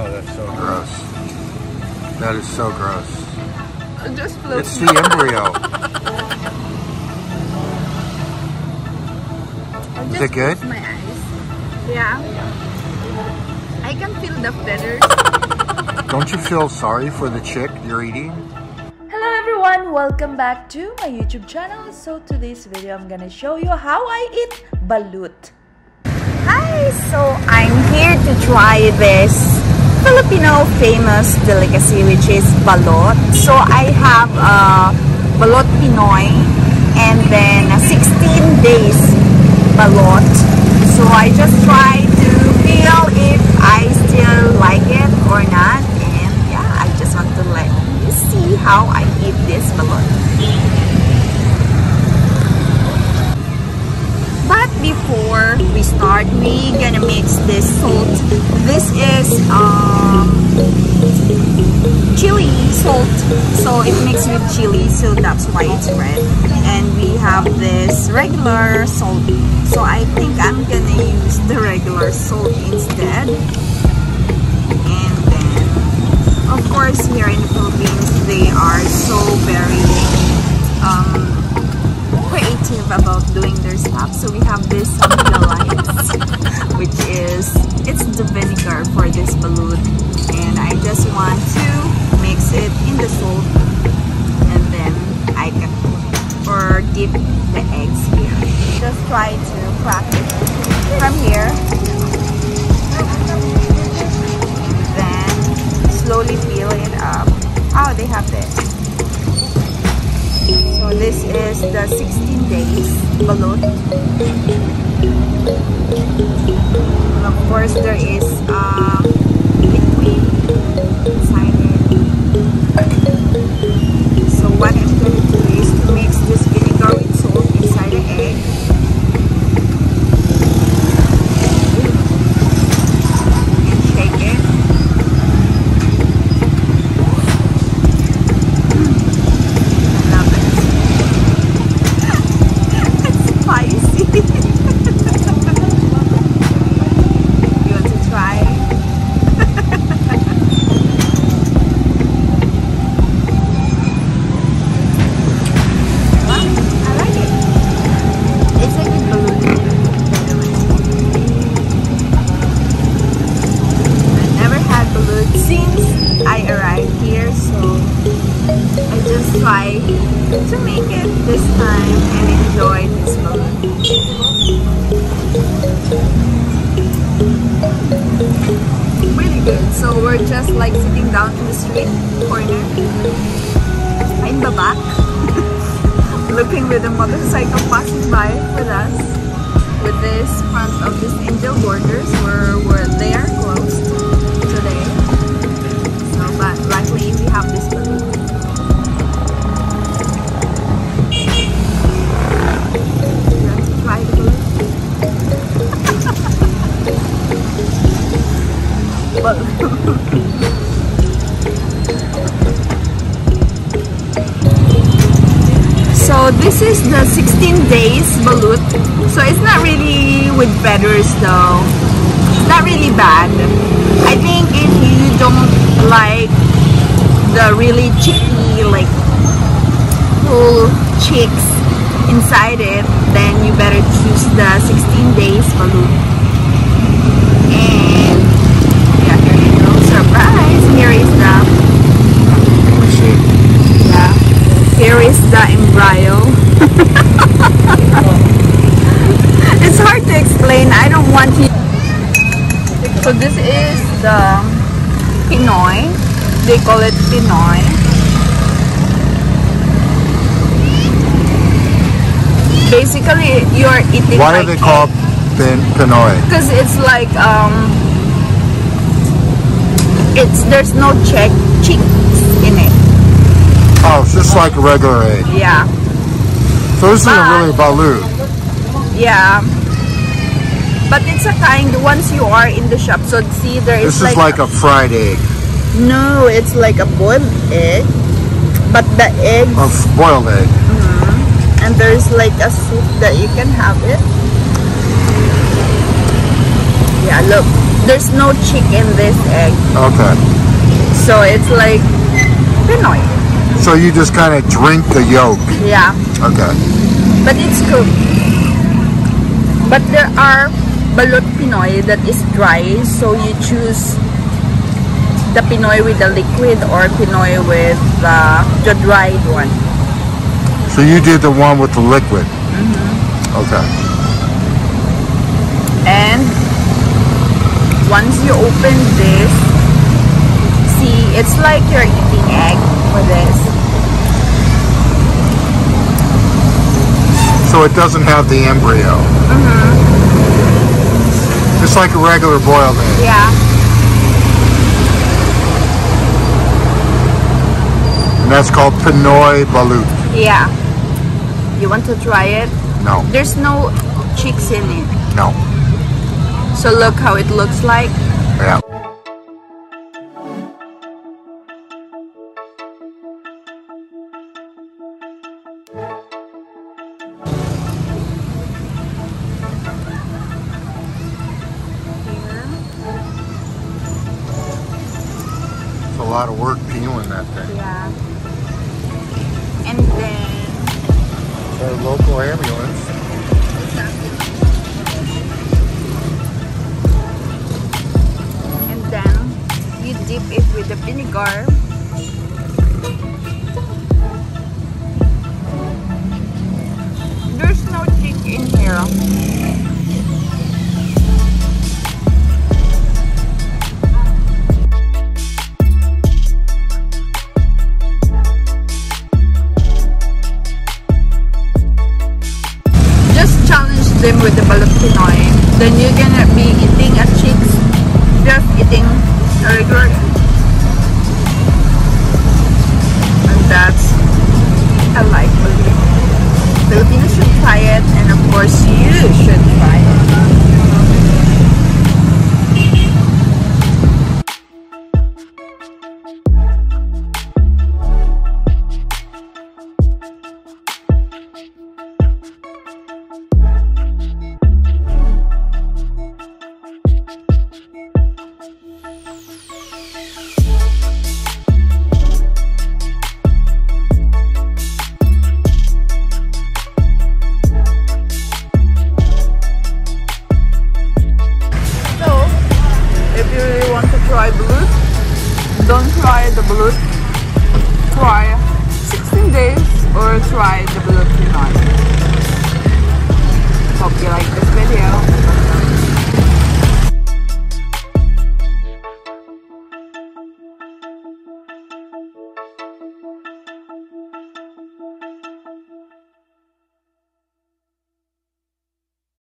Oh, that's so Gross. That is so gross. Just float. It's the embryo. I'll Is it good? My eyes. Yeah. I can feel the feathers. Don't you feel sorry for the chick you're eating? Hello everyone, welcome back to my YouTube channel. So today's video I'm gonna show you how I eat balut. Hi! So I'm here to try this Filipino famous delicacy which is balot. So I have uh, balot Penoy and then 16 days balot. So I just try to feel if I still like it or not and yeah, I just want to let you see how I eat this balot. Before we start, we gonna mix this salt. This is um, chili salt, so it mixed with chili, so that's why it's red. And we have this regular salt, so I think I'm gonna use the regular salt instead. And then, of course, here in the Philippines, they are so very um, creative about doing their stuff. So we have this lights, which is it's the vinegar for this balut, and I just want to mix it in the salt, and then I can or dip the eggs here. Just try to crack it from here, then slowly peel it up. Oh, they have this. This is the 16 days balut. And of course there is uh, liquid inside try to make it this time and enjoy this balloon. Really good. So we're just like sitting down in the street corner in the back, looking with a motorcycle passing by with us. With this front of this angel borders, where we're they are closed today. So, but luckily we have this So this is the 16 days balut. So it's not really with feathers though. It's not really bad. I think if you don't like the really chicky like full chicks inside it, then you better choose the 16 days balut. And yeah, here you go. Surprise! Here is the Let me see. yeah. Here is the embryo. it's hard to explain. I don't want you. So this is the Penoy. They call it Penoy. Basically, you're eating Why like are they called pin Penoy? Because it's like um, it's there's no check cheeks in it. Oh, it's just like a regular egg. Yeah. So this isn't But- really balut. Yeah. But it's a kind once you are in the shop. So see there is This is like a fried egg. no, it's like a boiled egg. But the egg. A boiled egg. Mm-hmm. and there's like a soup that you can have it. Yeah, look. there's no chick in this egg. Okay. So it's like Penoy. So you just kind of drink the yolk. Yeah. Okay. But it's cooked. But there are balut Penoy that is dry, so you choose the Penoy with the liquid or Penoy with uh, the dried one. So you did the one with the liquid. Okay. And once you open this, see, it's like you're eating egg for this. So it doesn't have the embryo. Just like a regular boiled egg. Yeah. And that's called Penoy Balut. Yeah. You want to try it? No, There's no chicks in it. no. So look how it looks like. Lot of work peeling that thing. Yeah. And then Our local ambulance. and then you dip it with the vinegar. There's no chick in here. Them with the Penoy. Then you're gonna be eating a chicks, just eating a regular. And that's I like balut. Filipinos should try it,